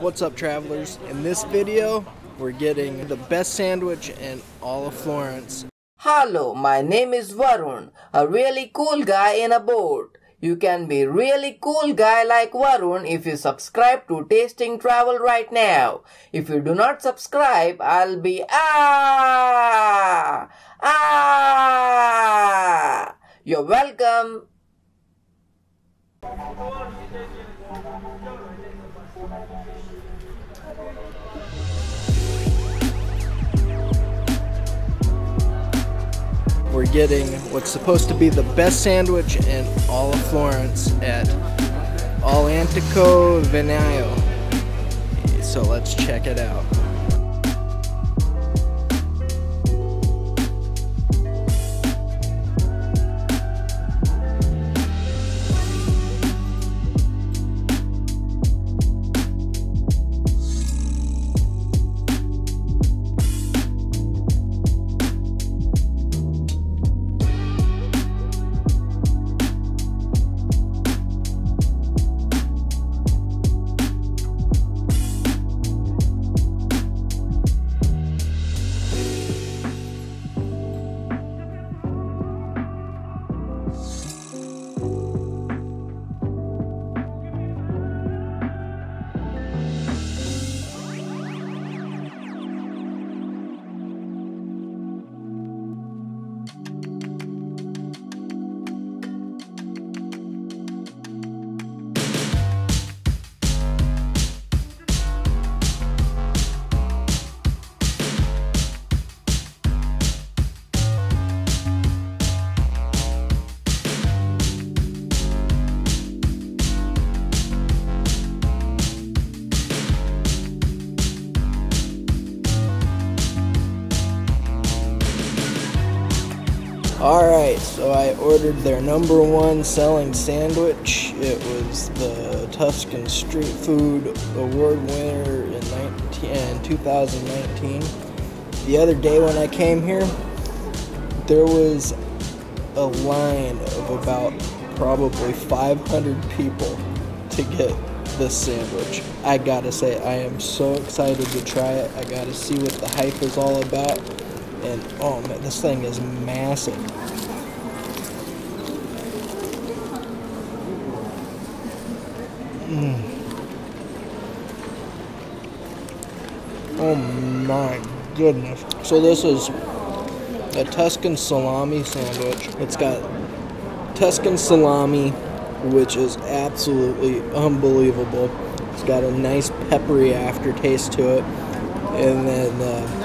What's up, travelers? In this video, we're getting the best sandwich in all of Florence. Hello, my name is Varun, a really cool guy in a boat. You can be really cool guy like Varun if you subscribe to Tasting Travel right now. If you do not subscribe, I'll be ah ah. You're welcome. Getting what's supposed to be the best sandwich in all of Florence at All'Antico Vinaio. So let's check it out. Alright, so I ordered their number one selling sandwich. It was the Tuscan Street Food Award winner in, 19, in 2019. The other day when I came here, there was a line of about probably 500 people to get this sandwich. I gotta say, I am so excited to try it. I gotta see what the hype is all about. And oh man, this thing is massive. Mm. Oh my goodness. So this is a Tuscan salami sandwich. It's got Tuscan salami, which is absolutely unbelievable. It's got a nice peppery aftertaste to it, and then uh,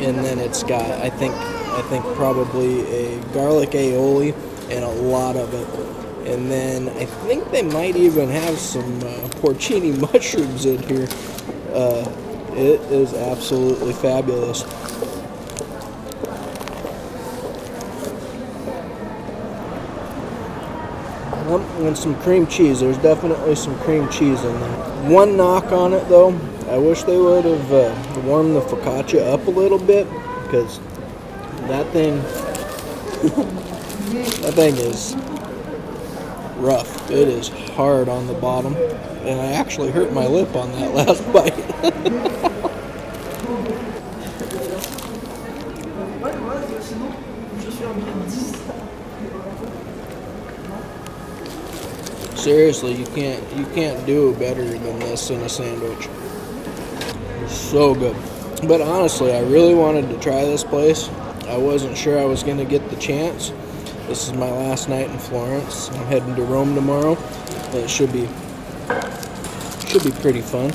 and then it's got I think I think probably a garlic aioli and a lot of it, and then I think they might even have some uh, porcini mushrooms in here. Uh, it is absolutely fabulous. And some cream cheese. There's definitely some cream cheese in there. One knock on it though, I wish they would have uh, warmed the focaccia up a little bit because that thing, that thing is rough. It is hard on the bottom, and I actually hurt my lip on that last bite. Seriously, you can't you can't do better than this in a sandwich. It's so good. But honestly, I really wanted to try this place. I wasn't sure I was going to get the chance. This is my last night in Florence. I'm heading to Rome tomorrow. It should be should be pretty fun.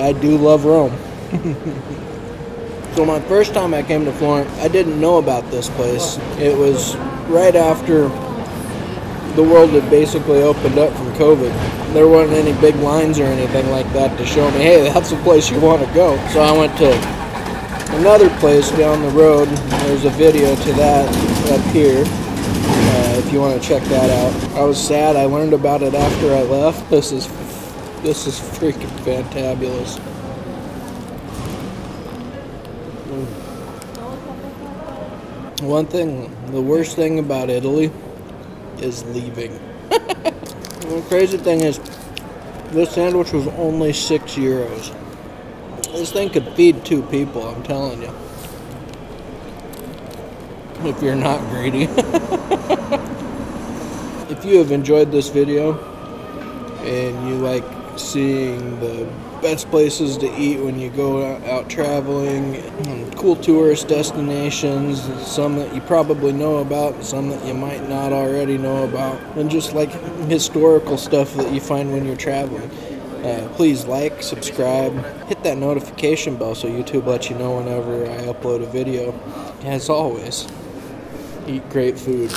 I do love Rome. so my first time I came to Florence, I didn't know about this place. It was right after the world had basically opened up from COVID. There weren't any big lines or anything like that to show me, hey, that's the place you want to go. So I went to another place down the road. There's a video to that up here. Uh, if you want to check that out. I was sad. I learned about it after I left. This is this is freaking fantabulous. One thing, the worst thing about Italy is leaving. the crazy thing is, This sandwich was only six euros. This thing could feed two people, I'm telling you. If you're not greedy. if you have enjoyed this video and you like seeing the best places to eat when you go out, traveling, cool tourist destinations, some that you probably know about, some that you might not already know about, and just like historical stuff that you find when you're traveling. Uh, please like, subscribe, hit that notification bell so YouTube lets you know whenever I upload a video. As always, eat great food.